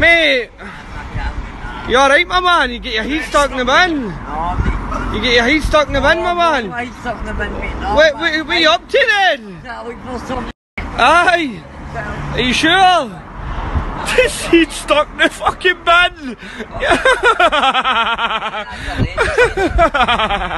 Mate, you alright, my man? You get your heat stuck in the bin? No, You get your heat stuck in the bin, my man? Heat stuck in the bin, mate. No, What, what, what are you up to then? Aye. Are you sure? This heat stuck in the fucking bin. Oh.